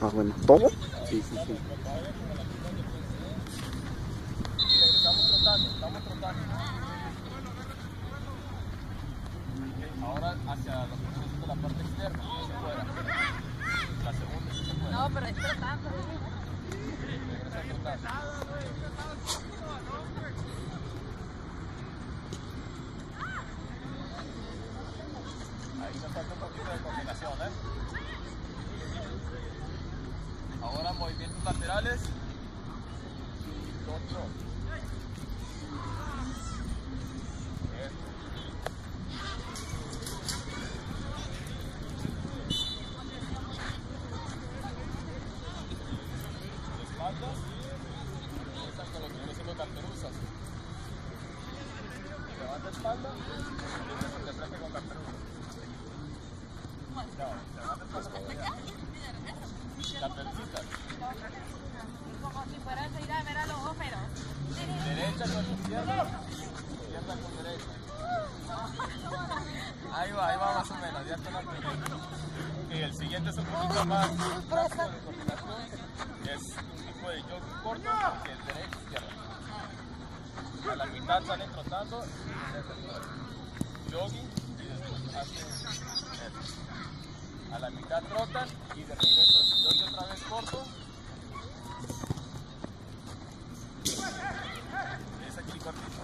Ah, bueno. ¿Todo? Sí, sí, sí. Estamos trotando, estamos trotando. Ahora hacia los procesos de la parte externa, hacia afuera. La segunda hacia afuera. No, pero es tratando. Regresa trotando. Nos falta un poquito de coordinación, ¿eh? Ahora movimientos laterales. Otro. carteruzas. Levanta espalda y frente con carteruzas. No, levanta espalda para allá. Carterucitas. Como si fuera ir a ver a los óperos. Derecha con izquierda. Izquierda con derecha. Ahí va, ahí va más o menos. Ya. Y el siguiente es un poquito más práctico de coordinación. Es un tipo de jogging corto que es derecha izquierda. A la mitad salen trotando y hacen jogging y después hacen A la mitad trotan y de regreso es jogging otra vez corto. Es aquí cortito.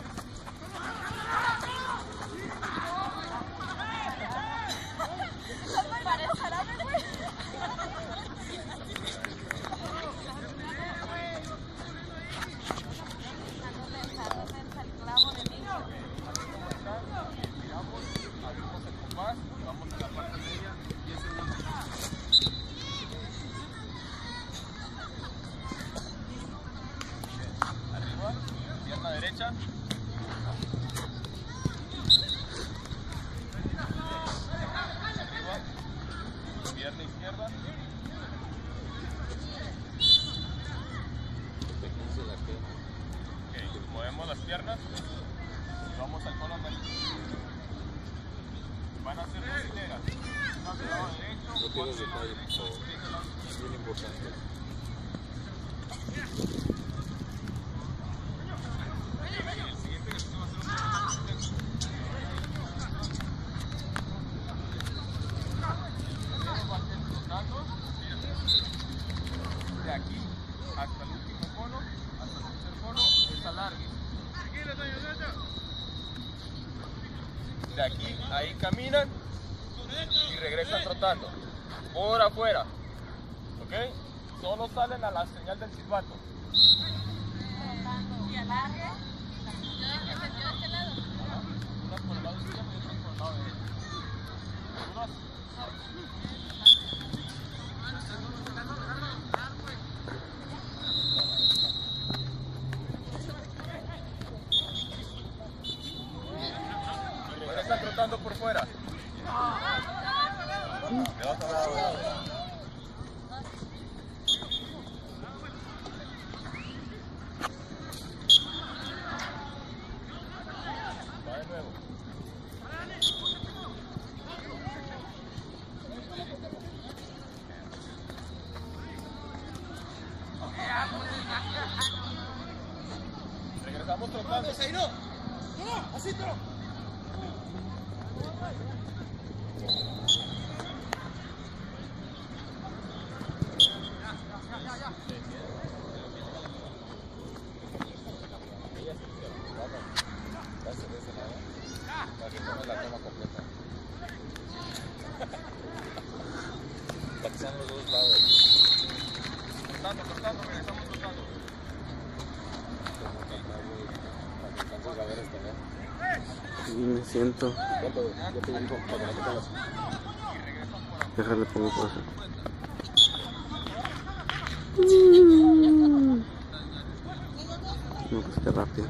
Parece árabe, güey. El clavo de mí. Giramos, abrimos el compás, vamos a la parte media, 10 segundos. Bien, Arriba, pierna derecha. Arriba, pierna izquierda. Ok, movemos las piernas y vamos al cono del Van a ser dos hileras. Una del lado derecho, No cuatro pierdas del lado detalle, por derecho, favor. seis del lado Es bien importante. El siguiente ejercicio va a ser un poco más intenso. Primero va a ser flotando, de aquí hasta el último cono, hasta el tercer cono, es alargue. De aquí, ahí caminan y regresan trotando. Por afuera. ¿Ok? Solo salen a la señal del silbato. Y alargue. Unas por el lado izquierdo y otras por el lado derecho. ¿Seguros? Ahora están trotando por fuera. Le vas a dar ahora. Va de nuevo. Regresamos trotando. Para pongas. Déjale pongo pausa. No, pues qué rápido.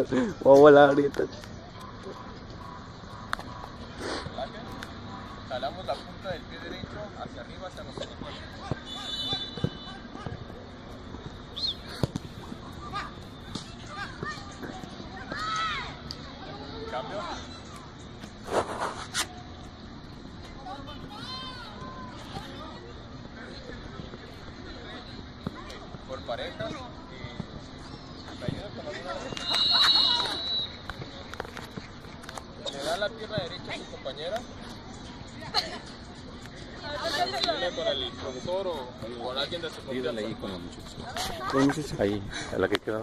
Te- voy a volar ahorita. Jalamos la punta del pie derecho hacia arriba, hacia nosotros. Cambio. Por parejas. y ¿Me ayuda con alguna Le da la pierna derecha a su compañera. Ayúdale con el profesor o con alguien de su Ayúdale ahí confianza. con la ¿Cómo muchacho? Ahí, a la que queda.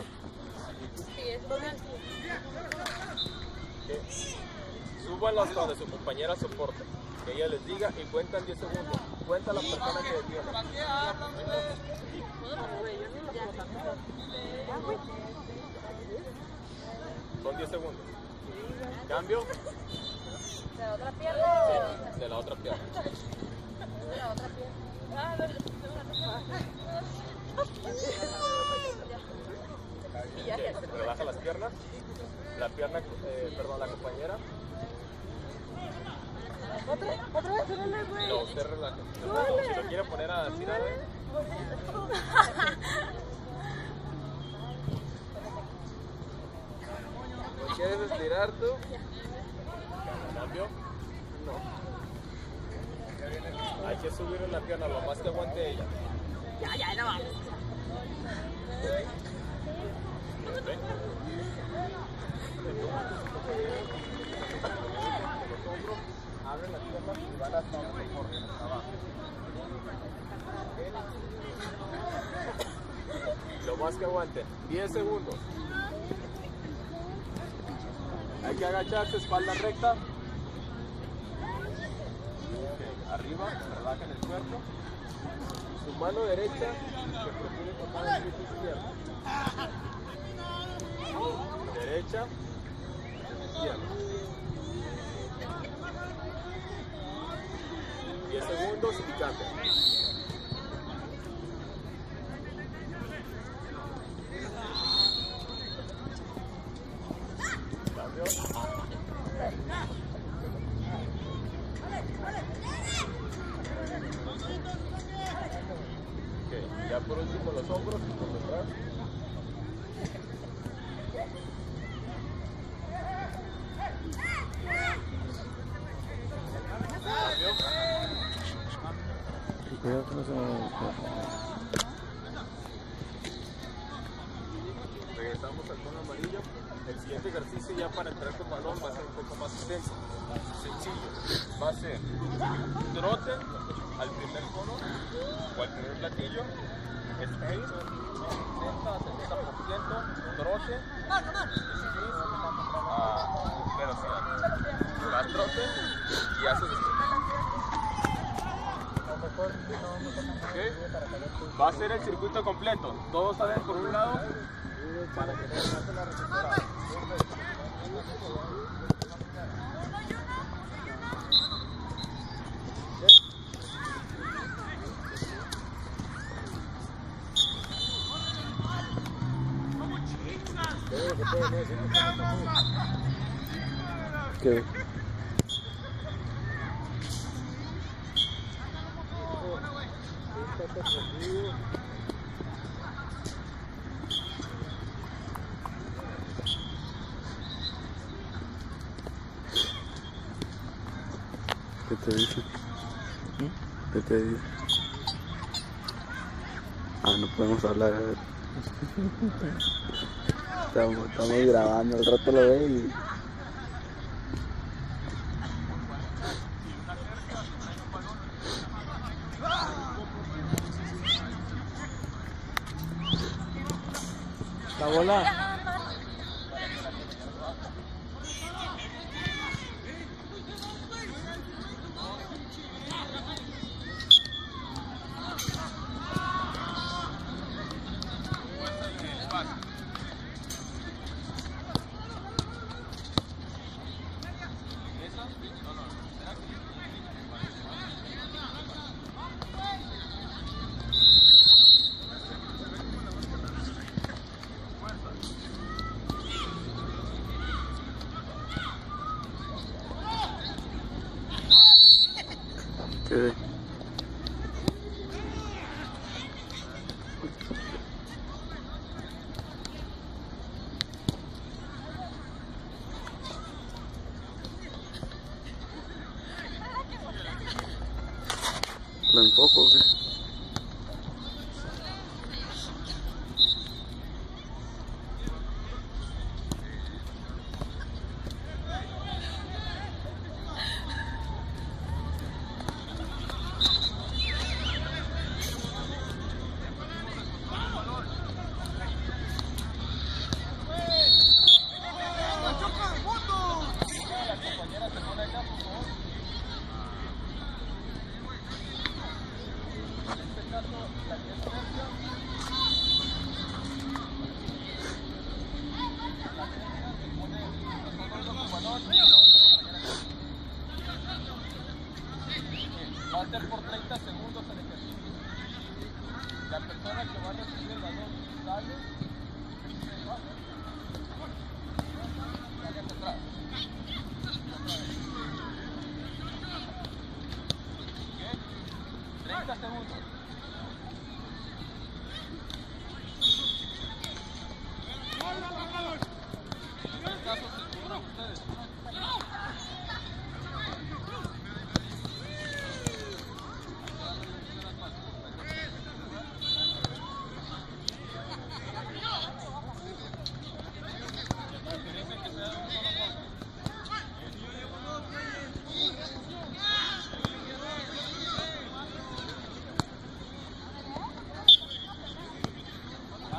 Súbanlo hasta donde su compañera soporte. Que ella les diga y cuentan 10 segundos. Cuenta la persona que detiene. Son 10 segundos. Cambio De la otra pierna. de la otra pierna. De la otra pierna. Ah, de Ok, La pierna, eh, perdón, la compañera. ¿Otra? ¿Otra vez? Órale, güey. No, usted relaja. Si lo quiere poner a tirar, ¿No quieres estirar tú? ¿Cambio? No. Hay que subirle la pierna lo más que aguante ella. Ya, ya, no vamos. ¿Ven? Lo más que aguanten, 10 segundos. Hay que agacharse, espalda recta. Ok, Arriba, relajen el cuerpo. Su mano derecha que procure tocar el izquierdo. Derecha, izquierda. 10 segundos y cambia. Cambio. Ok, ya por último los hombros y por detrás. Cambio. Cuidado que no se me- Regresamos al tono amarillo. El siguiente ejercicio ya para entrar con balón va a ser un poco más intenso. Sencillo. Va a ser trote al primer cono o al primer platillo. Sprint, 60 a 70%. Trote. A velocidad. Das trote y haces sprint. Ok. Va a ser el circuito completo. Todos salen por un lado para que la. ¿Qué? ¿Qué te dice? ¿Qué te dice? Ah, no podemos hablar. Estamos, estamos grabando, al rato lo ve y... La. ¿Qué? ¿La enfoco o qué? Va a ser por 30 segundos el ejercicio. La persona que va a recibir el balón sale. Sale hacia atrás. ¿Qué? 30 segundos. En el caso seguro ustedes.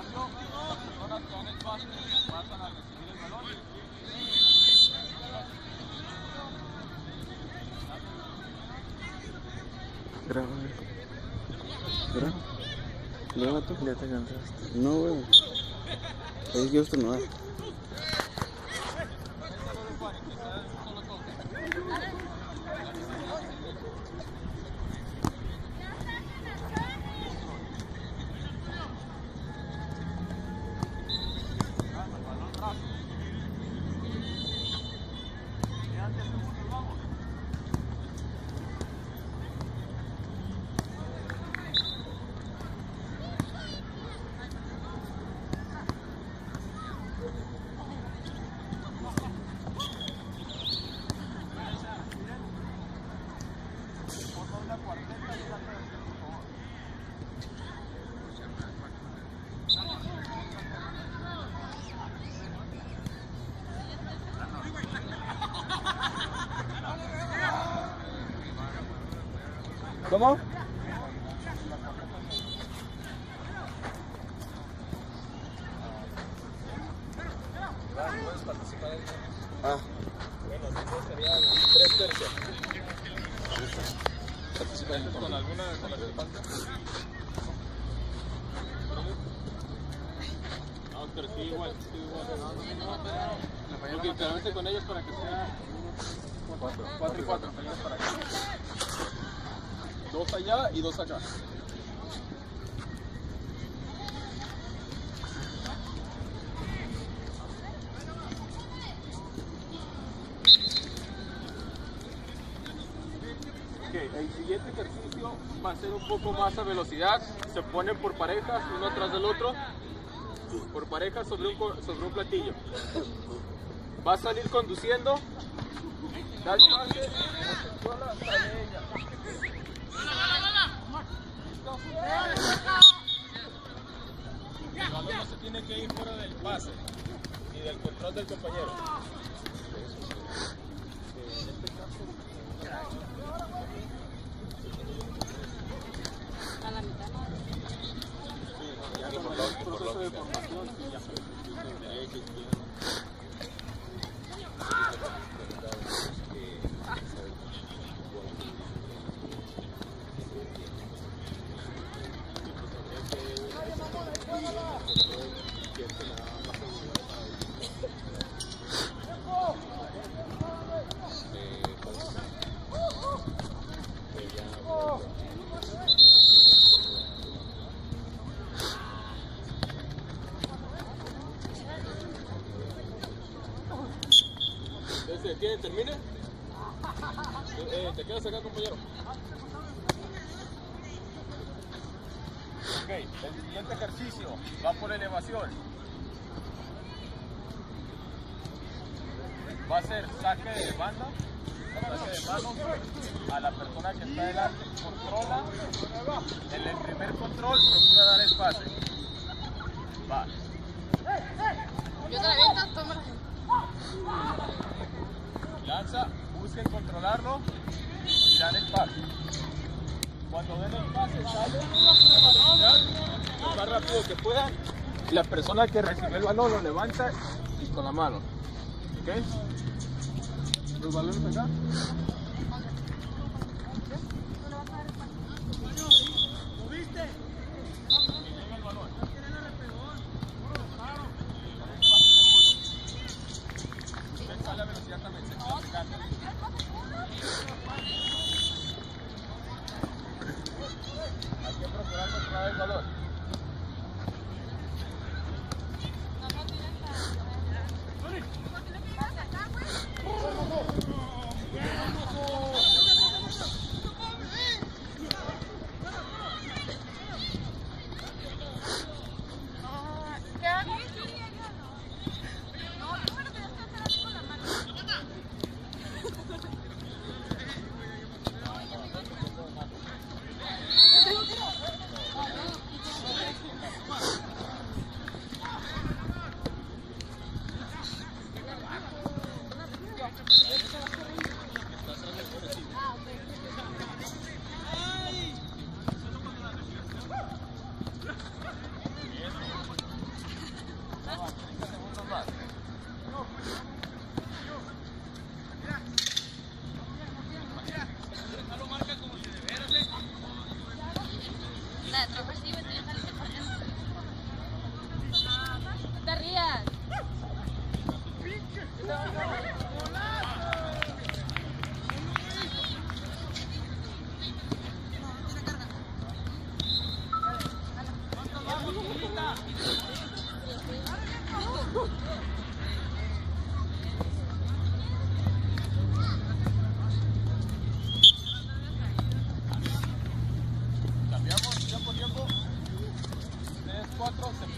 Cambio, las personas que dan el pase pasan a recibir el balón. Graba. Graba. Graba tú. Ya te cansaste. No, güey. Es que esto no es. ¿Cómo? Ah, Bueno, entonces serían tres tercios. ¿Con alguna con la que falta? No, pero sí igual, sí igual. Ok, pero vete con ellos para que sea cuatro, cuatro y cuatro. ellos para acá. Dos allá y dos acá. Ok, el siguiente ejercicio va a ser un poco más a velocidad. Se ponen por parejas, uno atrás del otro. Por parejas sobre un, sobre un platillo. Va a salir conduciendo. Da el pase. El balón no se tiene que ir fuera del pase ni del control del compañero. En este caso, ya como el que recibe el balón lo levanta y con la mano. ¿Ok? Los balones acá. ¿Lo viste? cuatro se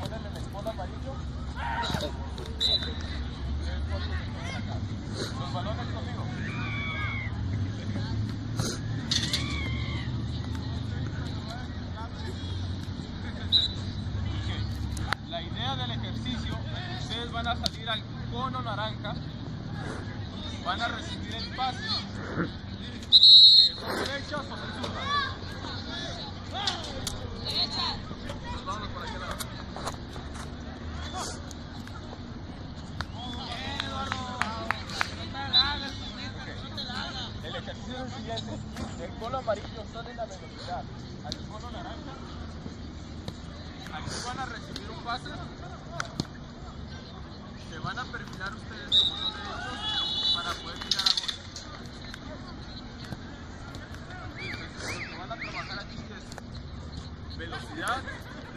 velocidad,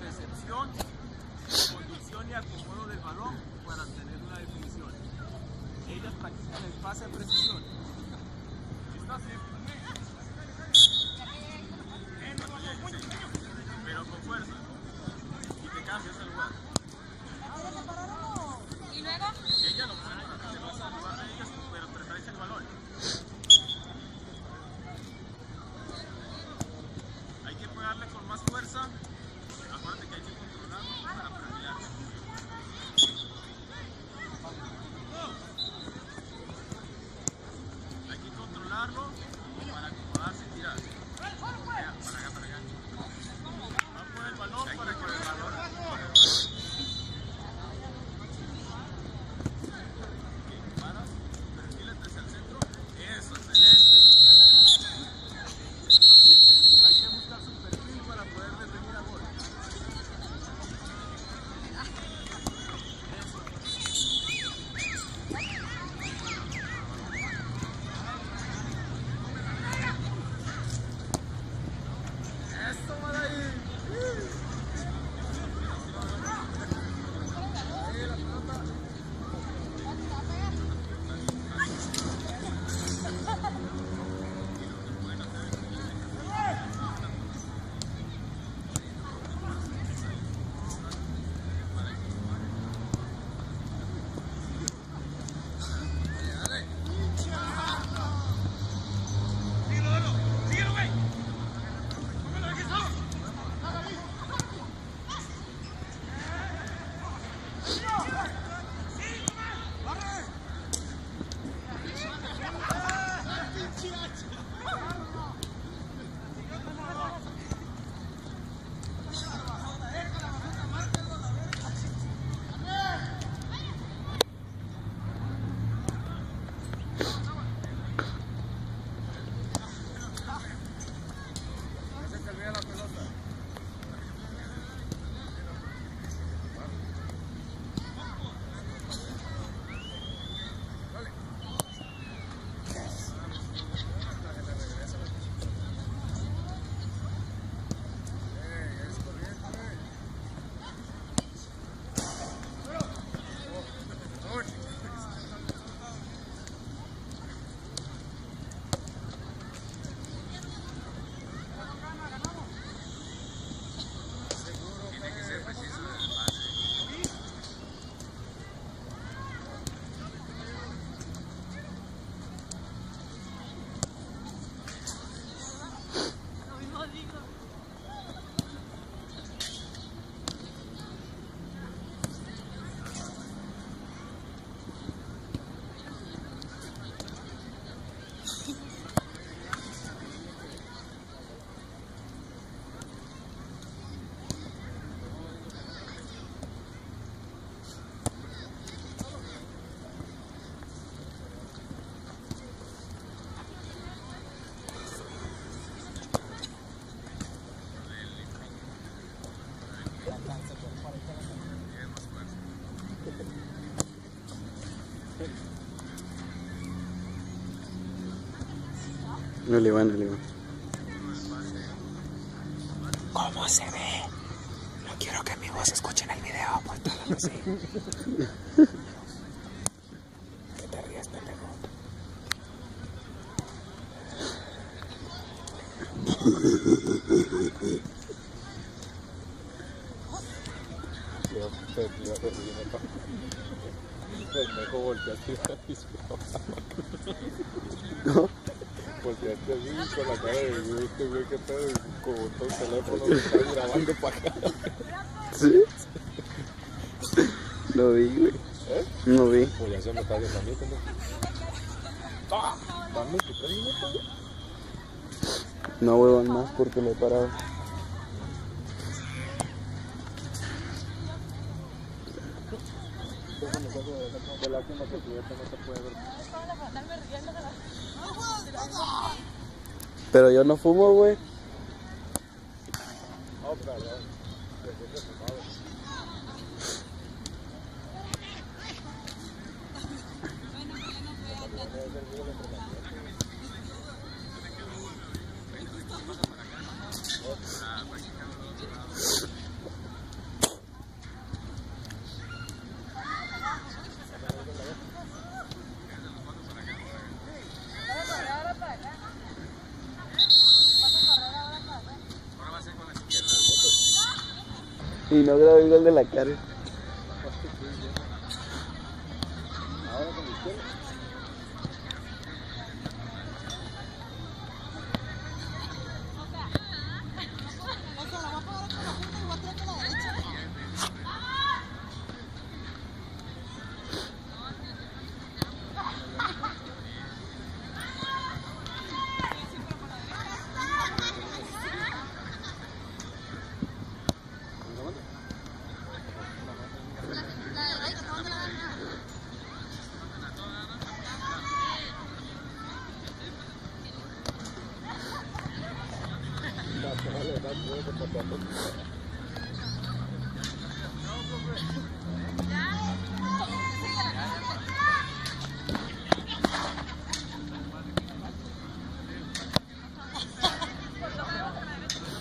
recepción, conducción y acomodo del balón para tener una definición. Ellas practican el pase a precisión. ¿Estás? No le van, no le van. ¿Cómo se ve? No quiero que mi voz escuche en el video, pues todo así. ¿Qué te ríes, pendejo? Pendejo, volteaste No. Volteaste así con la cara de güey, güey, qué pedo, todo el teléfono que estás grabando para acá. ¿Sí? Lo vi, güey. ¿Eh? No vi. Pues ya se me está viendo a mí. ¡Ah! Dame tu tres minutos, güey. No huevan más porque lo he parado. Qué lástima que tu vieja no te puede ver. Pero yo no fumo, güey. No, grabé gol de la cara. Ahora con la izquierda.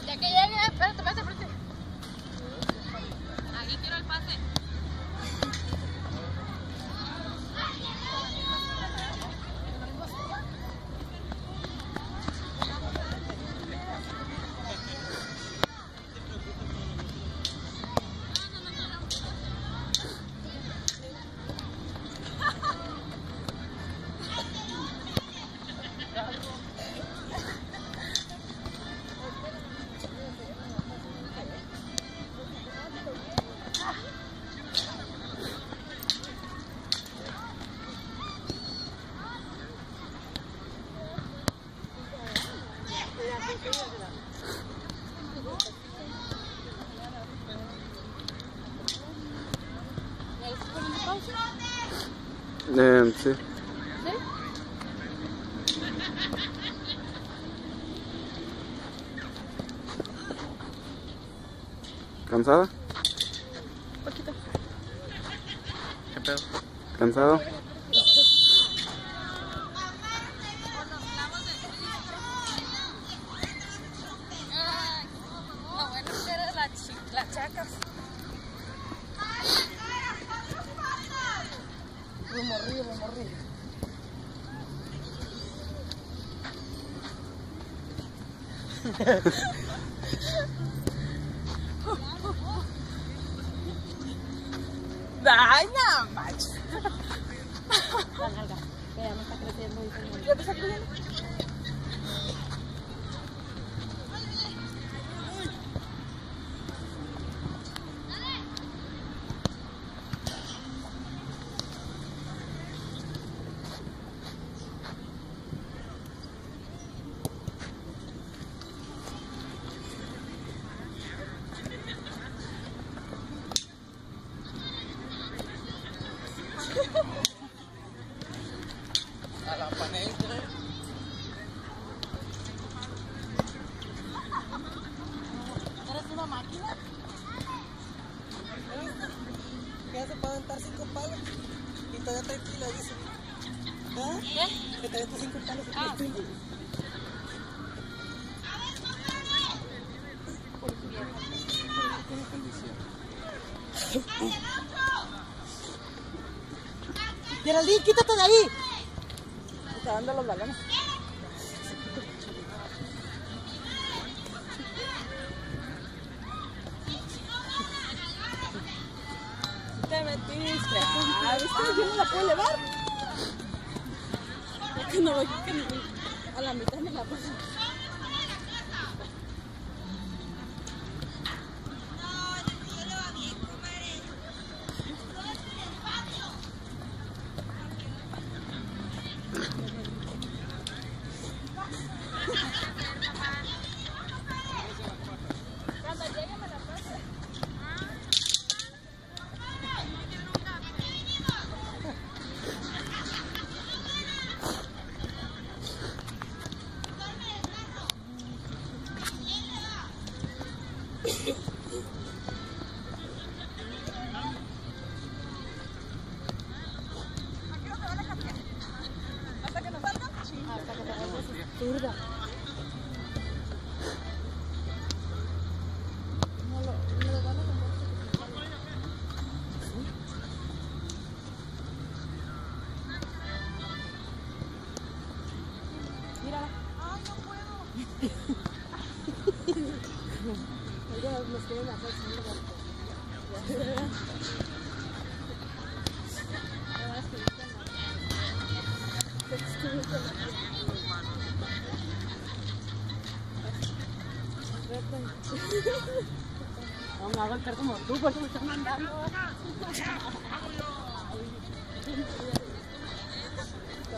Ya que llegue, espérate, espérate, espérate. Aquí quiero el pase. ¿Ya estás poniendo pausa? Eh, sí. ¿Sí? ¿Cansada? Poquito. ¿Qué pedo? ¿Cansado? Ay, lo bueno es que eres la, chi- la chacas. Lo morrí, lo morrí. Ay, no, macho. La nalga, que ya me está creciendo. ¿Ya está creciendo? todavía tranquila, dice. ¿Ah? ¿Qué? Que. Ah. Geraldine, quítate de ahí. Está dando los balones.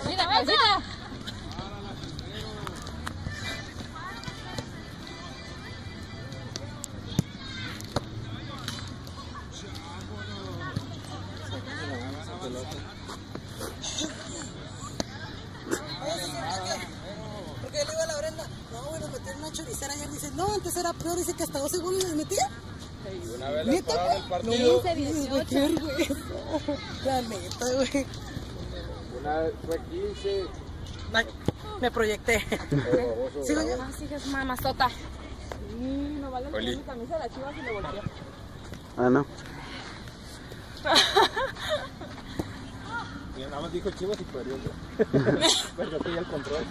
Mira, mira. Partido. 15, Dices, güey, 18. qué vergüenza. La neta, güey. Una vez fue 15. Ay, me proyecté. ¿Sí, doña? Ah, sí, es mamazota. Sí, no vale Oli. mi camisa de la chivas y le volteó. Ah, no. Y nada más dijo chivas y perdió. Perdió el control.